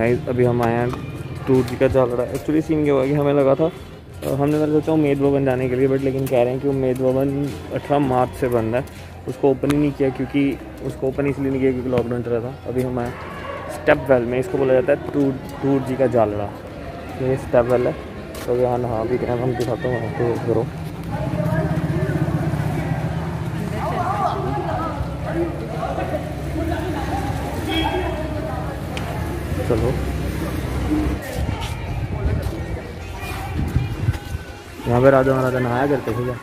भाई अभी हम आए हैं टूर जी का चल रहा है। एक्चुअली सीन क्या हुआ कि हमें लगा था हमने मैंने सोचा उम्मीद भवन जाने के लिए बट लेकिन कह रहे हैं कि उम्मीद भवन अठारह मार्च से बंद है। उसको ओपन ही नहीं किया क्योंकि उसको ओपन इसलिए नहीं किया क्योंकि लॉकडाउन चल रहा था। अभी हम आए स्टेप वेल में, इसको बोला जाता है टूर टूर जी का जालड़ा। ये स्टेप वेल है। तो यहाँ नहा भी रहे हम दिखाता हूँ वहाँ पे करो चलो। यहाँ पे राजा महाराजा नहाया करते थे क्या?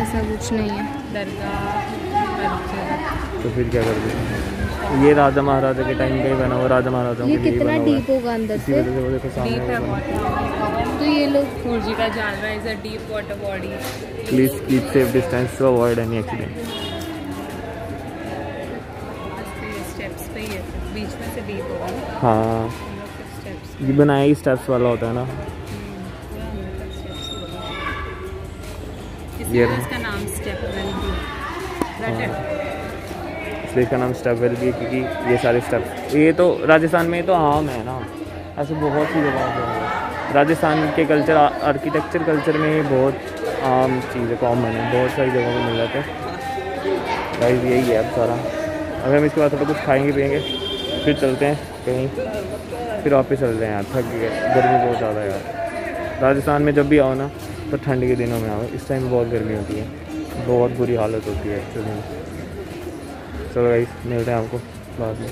ऐसा कुछ नहीं है। दरगाह तो फिर क्या करते थे ये राजा महाराजा के टाइम का ही बना हुआ राजा महाराजाओं ये कितना डीप होगा अंदर से? डीप है तो ये लोग सूरज का जानवर is a deep water body please keep safe distance to avoid any accident steps पे ही है बीच में से डीप होगा ना हाँ। ये बनाया ही स्टेप्स वाला होता है ना। रहा। इसका नाम स्टेप वेल भी इसलिए इसका नाम स्टेप वेल भी है क्योंकि ये सारे स्टेप ये तो राजस्थान में तो आम है ना। ऐसे बहुत सी जगह है। राजस्थान के कल्चर आर्किटेक्चर कल्चर में ये बहुत आम चीज़ है कॉमन है। बहुत सारी जगहों पे मिल जाते हैं। गाइस यही है अब सारा। अगर हम इसके बाद थोड़ा कुछ खाएँगे पियेंगे फिर चलते हैं कहीं। फिर वापस चलते हैं यार, थक गए। गर्मी बहुत ज़्यादा है यार। राजस्थान में जब भी आओ ना तो ठंड के दिनों में आओ। इस टाइम बहुत गर्मी होती है। बहुत बुरी हालत होती है एक्चुअली चलो गाइस मिलते हैं आपको बाद में।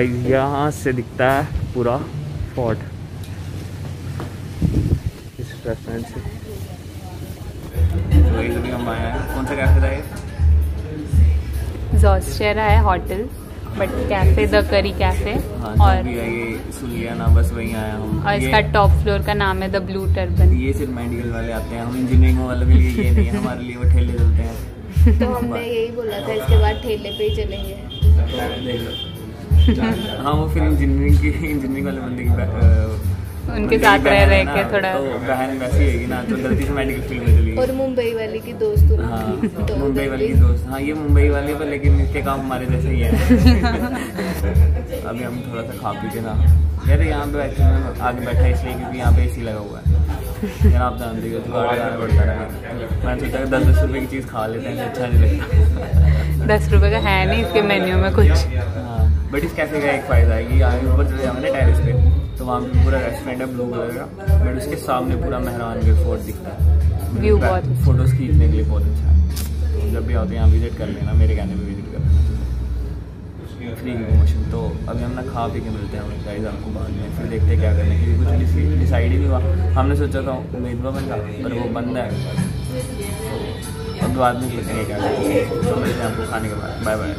यहाँ से दिखता है पूरा फोर्ट। इस रेस्टोरेंट से। तो अभी हम आए हैं। कौन सा कैफ़े था ये? जॉस्टेरा है hotel but cafe the curry cafe हाँ और ये सुन लिया ना बस वहीं आया हूँ। और इसका टॉप फ्लोर का नाम है द ब्लू टर्बन ये सिर्फ़ मेडिकल वाले आते हैं। हम इंजीनियरिंग वाले के लिए ये नहीं है हमारे लिए वो ठेले चलते हैं। तो हमने यही बोला था इसके बाद ठेले पे ही चलेंगे। हाँ वो फिर इंजीनियरिंग की इंजीनियरिंग वाले बंदे की उनके साथ रह है रह के थोड़ा तो बहन वैसी होगी ना तो गलती से मेडिकल फ़ील्ड में चली और मुंबई वाली की दोस्त हूँ हाँ तो मुंबई वाले की दोस्त। हाँ ये मुंबई वाले पर लेकिन इसके काम हमारे जैसे ही है। अभी हम थोड़ा सा खा पी के ना यार यहाँ पे एक्चुअली मैं आगे बैठा इसलिए क्योंकि यहाँ पे एसी लगा हुआ है। यार आप जानते हो तो आगे पड़ता है मैंने सोचा कि दस दस रुपये की चीज़ खा लेते हैं अच्छा नहीं लगता। दस रुपए का है नहीं इसके मेन्यू में कुछ। हाँ बट इस कैफ़े का एक फ़ायदा है कि आगे ऊपर चले जाओगे ना टेरिस पे तो वहाँ पे पूरा रेस्टोरेंट है ब्लू कलर का। बट उसके सामने पूरा मेहरानगढ़ फोर्ट दिखता है। View बहुत अच्छा। फ़ोटोज़ खींचने के लिए बहुत अच्छा है। जब भी आओ तो यहाँ विज़िट कर लेना मेरे कहने पे विज़िट कर लेना। फ्री की प्रमोशन तो अभी हम ना खा पी के मिलते हैं गाइस आपको बाद में फिर देखते हैं क्या करना क्योंकि कुछ डिसाइड ही नहीं हुआ। हमने सोचा था उम्मीद भवन का पर वो बंद है। तो अब बाद में क्या करना तो मिलते हैं आपको खाने के बाद। बाय बाय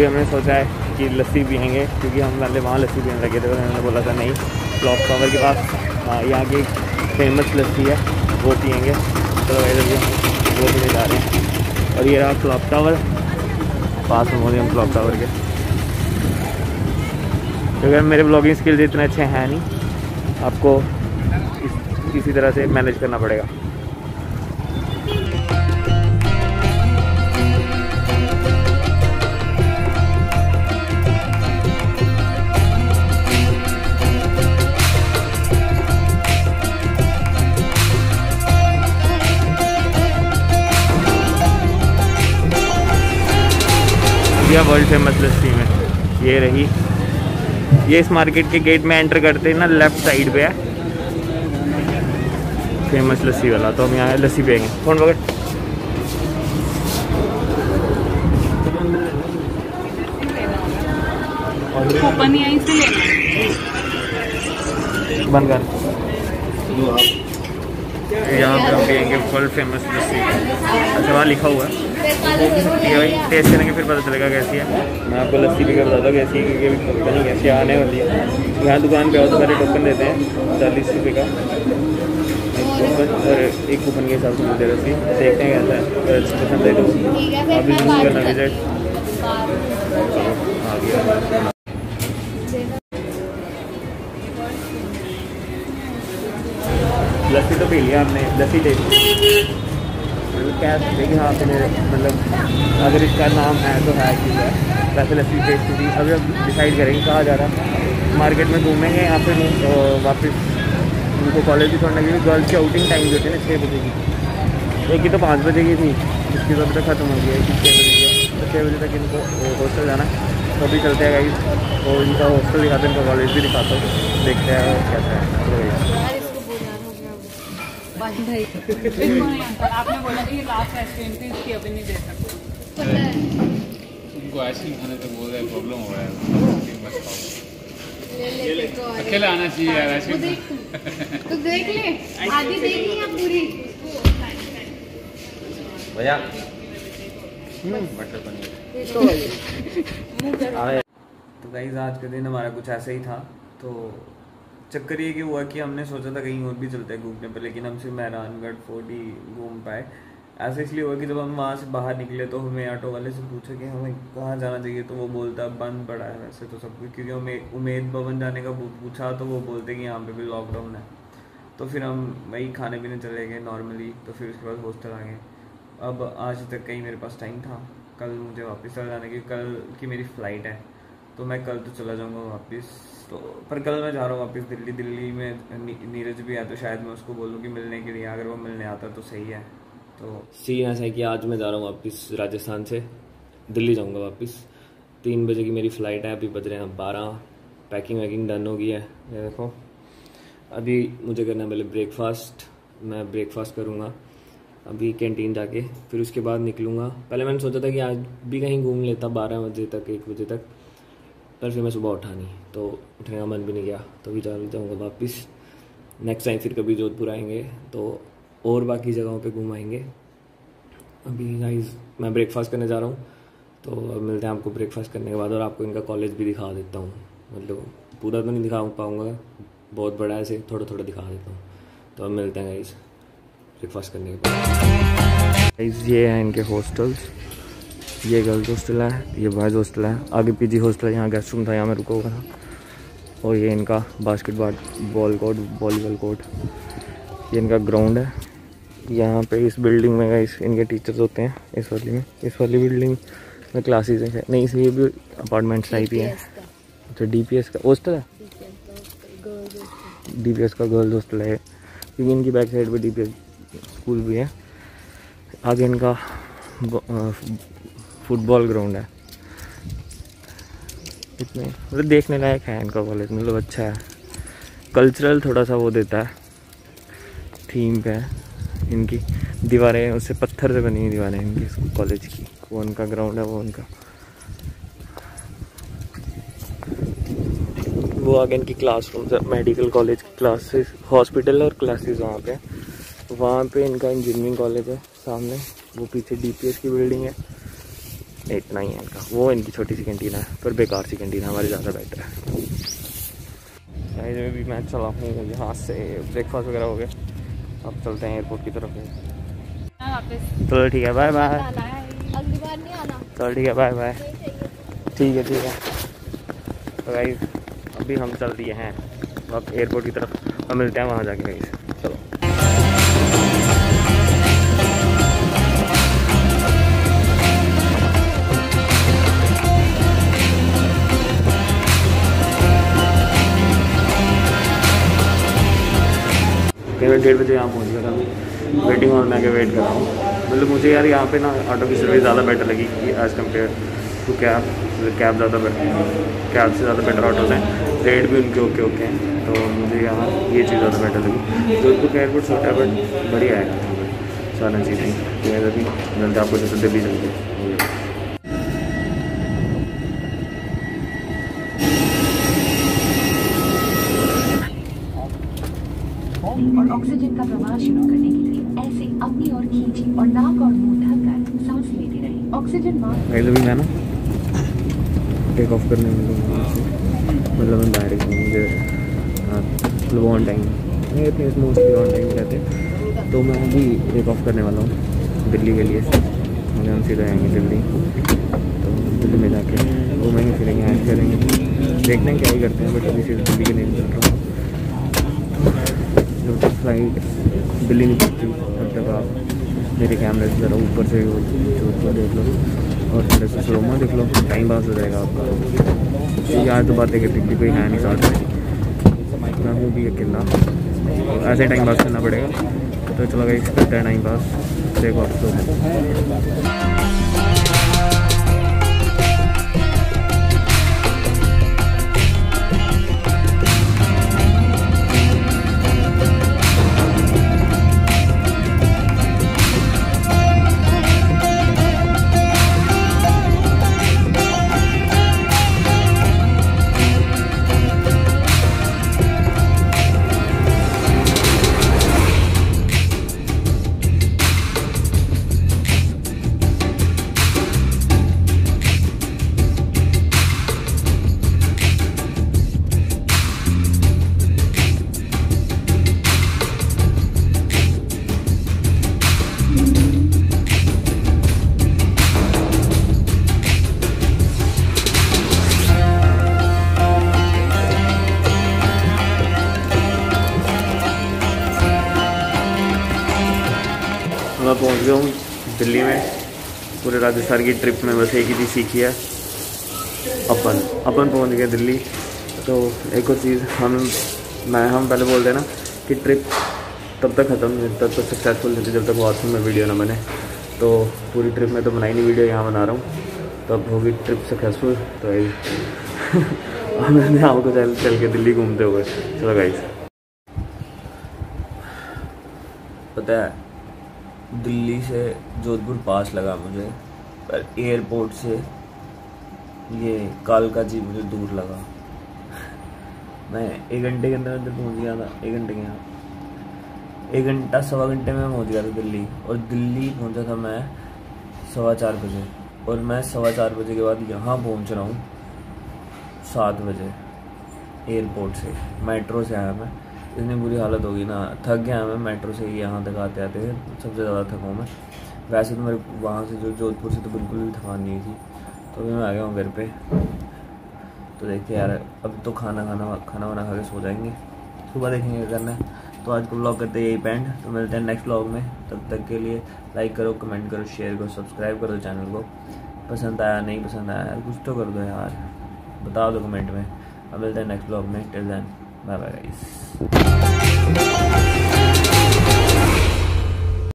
अभी हमने सोचा है कि लस्सी पियेंगे क्योंकि हम पहले वहाँ लस्सी पीने लगे थे और उन्होंने बोला था नहीं। क्लॉक टावर के पास हाँ, यहाँ की फ़ेमस लस्सी है वो पियेंगे। तो वैसे भी हम वो पीने जा रहे हैं। और ये रहा क्लॉक टावर पास में हम क्लॉक टावर के। क्योंकि मेरे ब्लॉगिंग स्किल्स इतने अच्छे हैं नहीं आपको इस, इसी तरह से मैनेज करना पड़ेगा। वर्ल्ड फ़ेमस लस्सी में ये रही। ये इस मार्केट के गेट में एंटर करते हैं ना लेफ़्ट साइड पे है। फ़ेमस लस्सी वाला तो हम यहाँ लस्सी पियेंगे। फ़ोन पकड़? बंद कर। यहाँ पे हम पियेंगे वर्ल्ड फ़ेमस लस्सी अच्छा वहाँ लिखा हुआ है। ठीक है भाई टेस्ट करेंगे फिर पता चलेगा कैसी है। मैं आपको लस्सी भी कर बताता कैसी है, क्योंकि अभी पता नहीं कैसी आने वाली है। यहाँ दुकान पे आओ सारे टोकन देते हैं, चालीस रुपये का। टोकन और एक कूपन के हिसाब से मिलते लस्सी देखते हैं कैसा है, अगर अच्छा पसंद है तो। आप करना विज़िट आ गया। लिया हमने लस्सी टेस्ट क्या देखिए हाँ अपने मतलब अगर इसका नाम है तो है ठीक है। वैसे लस्सी टेस्ट थी अभी अब डिसाइड करेंगे कहाँ जा रहा है। मार्केट में घूमेंगे या फिर अ, वापस उनको कॉलेज भी छोड़ना क्योंकि गर्ल्स की आउटिंग टाइम जो है ना छः बजे की। एक की तो पाँच बजे की थी। इसकी तो अभी तक खत्म हो गई है। छः बजे की तो छः बजे तक इनको हॉस्टल जाना है। तो अभी चलते हैं गाइस तो इनका हॉस्टल दिखाते हैं इनका कॉलेज भी दिखाता हूँ। देखते हैं कैसा है तो guys, यार इसको बुलाना हो भाई आपने बोला कि लास्ट रेस्टोरेंट थी इसकी अभी नहीं दे सकते। उनको आइसक्रीम खाने से बहुत ज़्यादा प्रॉब्लम हो रहा है। आइसक्रीम अकेला आना चाहिए यार तू आइसक्रीम देख तू। देख ले। आधी देख ली या पूरी। भैया। मटर पनीर। तो गाइज़ आज का दिन हमारा कुछ ऐसा ही था। तो चक्कर ये कि हुआ कि हमने सोचा था कहीं और भी चलते हैं घूमने पर, लेकिन हम सिर्फ़ मेहरानगढ़, फोर्ट ही घूम पाए। ऐसा इसलिए हुआ कि जब हम वहाँ से बाहर निकले तो हमें ऑटो वाले से पूछा कि हमें कहाँ जाना चाहिए तो वो बोलता बंद पड़ा है वैसे तो सब कुछ। क्योंकि हमें उमेद भवन जाने का पूछा तो वो बोलते कि यहाँ पे भी लॉकडाउन है। तो फिर हम वही खाने पीने चले गए नॉर्मली तो फिर उसके बाद हॉस्टल आ गए। अब आज तक कहीं मेरे पास टाइम था। कल मुझे वापस चला जाने की कल की मेरी फ़्लाइट है। तो मैं कल तो चला जाऊँगा वापस। तो पर कल मैं जा रहा हूँ वापस दिल्ली। दिल्ली में नी, नीरज भी है तो शायद मैं उसको बोलूँ कि मिलने के लिए अगर वो मिलने आता तो सही है। तो सीन ऐसा है कि आज मैं जा रहा हूँ वापस राजस्थान से दिल्ली जाऊँगा वापस। तीन बजे की मेरी फ़्लाइट है अभी बज रहे हैं बारह। पैकिंग वैकिंग डन हो गई है ये देखो। अभी मुझे करना है पहले ब्रेकफास्ट मैं ब्रेकफास्ट करूँगा अभी कैंटीन जाके फिर उसके बाद निकलूँगा। पहले मैंने सोचा था कि आज भी कहीं घूम लेता बारह बजे तक एक बजे तक। पर फिर मैं सुबह उठा नहीं तो उठने का मन भी नहीं गया। तो अभी चल जाऊँगा वापस नेक्स्ट टाइम फिर कभी जोधपुर आएँगे तो और बाकी जगहों पे घूम आएँगे। अभी गाइज़ मैं ब्रेकफास्ट करने जा रहा हूँ तो अब मिलते हैं आपको ब्रेकफास्ट करने के बाद और आपको इनका कॉलेज भी दिखा देता हूँ। मतलब पूरा तो नहीं दिखा पाऊँगा, बहुत बड़ा है ऐसे थोड़ा थोड़ा दिखा देता हूँ। तो अब मिलते हैं गाइज़ ब्रेकफास्ट करने के बाद। ये हैं इनके हॉस्टल्स ये गर्ल्स हॉस्टल है ये बॉयज़ हॉस्टल है आगे पीजी हॉस्टल है यहाँ गेस्ट रूम था यहाँ मैं रुका हुआ था। और ये इनका basketball ball court volleyball court ये इनका ग्राउंड है। यहाँ पे इस बिल्डिंग में गाइस इनके टीचर्स होते हैं इस वाली में। इस वाली बिल्डिंग में क्लासेस हैं। नहीं इसलिए भी अपार्टमेंट्स टाइप ही है। अच्छा डी का हॉस्टल है? डी पी एस का गर्ल्स हॉस्टल है। क्योंकि इनकी बैक साइड पर डी पी एस स्कूल भी है। आगे इनका फुटबॉल ग्राउंड है। इतने मतलब देखने लायक है इनका कॉलेज मतलब अच्छा है। कल्चरल थोड़ा सा वो देता है। थीम पे इनकी दीवारें, उससे पत्थर से बनी हुई दीवारें इनकी कॉलेज की। वो उनका ग्राउंड है, वो उनका। वो आगे इनकी क्लासरूम है मेडिकल कॉलेज की क्लासेस हॉस्पिटल और क्लासेस वहाँ पे वहाँ पे इनका इंजीनियरिंग कॉलेज है, सामने। वो पीछे डीपीएस की बिल्डिंग है। इतना ही है इनका। वो इनकी छोटी सी कैंटीन है, पर बेकार सी कैंटीन है, हमारी ज़्यादा बेटर है। गाइस भी मैं चला हूँ यहाँ से ब्रेकफास्ट वगैरह हो गया। अब चलते हैं एयरपोर्ट की तरफ़। चलो ठीक है बाय बाय चलो ठीक है बाय बाय ठीक है ठीक है। तो गाइस अभी हम चल दिए हैं। अब एयरपोर्ट की तरफ़ और मिलते हैं वहाँ जाके गाइस चलो। केवल डेढ़ बजे यहाँ पहुँच गया था। वेटिंग हॉल में आके वेट कर रहा हूँ। मतलब मुझे यार यहाँ पे ना ऑटो की सर्विस ज़्यादा बेटर लगी as compare to cab cab ज़्यादा बेटर कैब से ज़्यादा बेटर ऑटोज हैं। रेट भी उनके ओके ओके हैं। तो मुझे यहाँ ये चीज़ ज़्यादा बेटर लगी। जोधपुर का एयरपोर्ट छोटा बट बढ़िया है। सारा चीज़ें तो ये अभी मिलते आपको जैसे दिल्ली चलते और ऑक्सीजन का प्रवाह शुरू करने के लिए ऐसे अपनी ओर खींचे और नाक और मुँह ढककर सांस लेते रहे। ऑक्सीजन मास्क मैं टेक ऑफ़ करने से मतलब मैं हूँ, मुझे मतलब ऑन टाइम इतने मोस्टली ऑन टाइम रहते हैं। तो मैं अभी टेक ऑफ़ करने वाला हूँ, दिल्ली के लिए। मुझे हम सीधे आएँगे दिल्ली तो दिल्ली में जाके घूमेंगे फिरेंगे ऐश करेंगे देखते हैं क्या ही करते हैं, बट अभी सीधे दिल्ली के लिए निकल रहा हूँ। फ़्लाइट दिल्ली नहीं पहुँचती तब तक आप मेरे कैमरे से ज़रा ऊपर से जोधपुर देख लो और थोड़े से शोरमा देख लो। टाइम पास हो जाएगा आपका। यार तो बातें करती कि कोई है नहीं साथ में। मैं हूँ भी अकेला। तो ऐसे टाइम पास करना पड़ेगा। तो चलो गई करते हैं टाइम पास देखो आप तो। पहुँच गया हूँ दिल्ली में, पूरे राजस्थान की ट्रिप में बस एक ही चीज़ सीखी है, अपन। अपन पहुँच गए दिल्ली। तो एक और चीज़, हम, मैं, हम पहले बोलते हैं ना कि ट्रिप तब तक ख़त्म नहीं तब तक सक्सेसफुल नहीं थी, जब तक व्हाट्सएप में वीडियो ना बने। तो पूरी ट्रिप में तो बनाई नहीं वीडियो यहाँ बना रहा हूँ। तब होगी ट्रिप सक्सेसफुल तो और मैंने आपको चल चल के दिल्ली घूमते हुए। चलो गाइस पता है दिल्ली से जोधपुर पास लगा मुझे, पर एयरपोर्ट से ये कालका जी मुझे दूर लगा। मैं एक घंटे के अंदर अंदर पहुँच गया था, एक घंटे के यहाँ एक घंटा, सवा घंटे में पहुँच गया था दिल्ली, और दिल्ली पहुँचा था मैं सवा चार बजे। और मैं सवा चार बजे के बाद यहाँ पहुँच रहा हूँ सात बजे एयरपोर्ट से मेट्रो से आया मैं। इतनी बुरी हालत होगी ना। थक गया मैं मेट्रो से ही यहाँ तक आते आते, सबसे ज़्यादा थका मैं। वैसे तो मेरे वहाँ से जो जोधपुर से तो बिल्कुल भी थकान नहीं थी। तो अभी मैं आ गया हूँ घर पे। तो देखते यार, अब तो खाना खाना खाना वाना खा के सो जाएँगे। सुबह देखेंगे करना तो आज को ब्लॉग करते यही पेंड तो मिलते हैं नेक्स्ट ब्लॉग में। तब तक के लिए लाइक करो कमेंट करो शेयर करो सब्सक्राइब करो चैनल को। पसंद आया, नहीं पसंद आया यार कुछ तो कर दो यार। बता दो कमेंट में। अब मिलते हैं नेक्स्ट ब्लॉग में। Till then bye bye guys